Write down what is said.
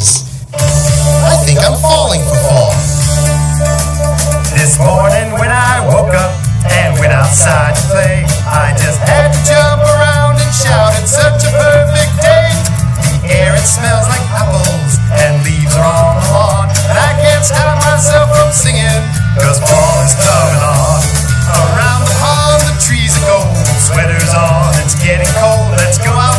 I think I'm falling for fall. This morning when I woke up and went outside to play, I just had to jump around and shout, it's such a perfect day. The air, it smells like apples and leaves are on the lawn, and I can't stop myself from singing, cause fall is coming on. Around the pond, the trees are gold, sweaters on, it's getting cold, let's go out.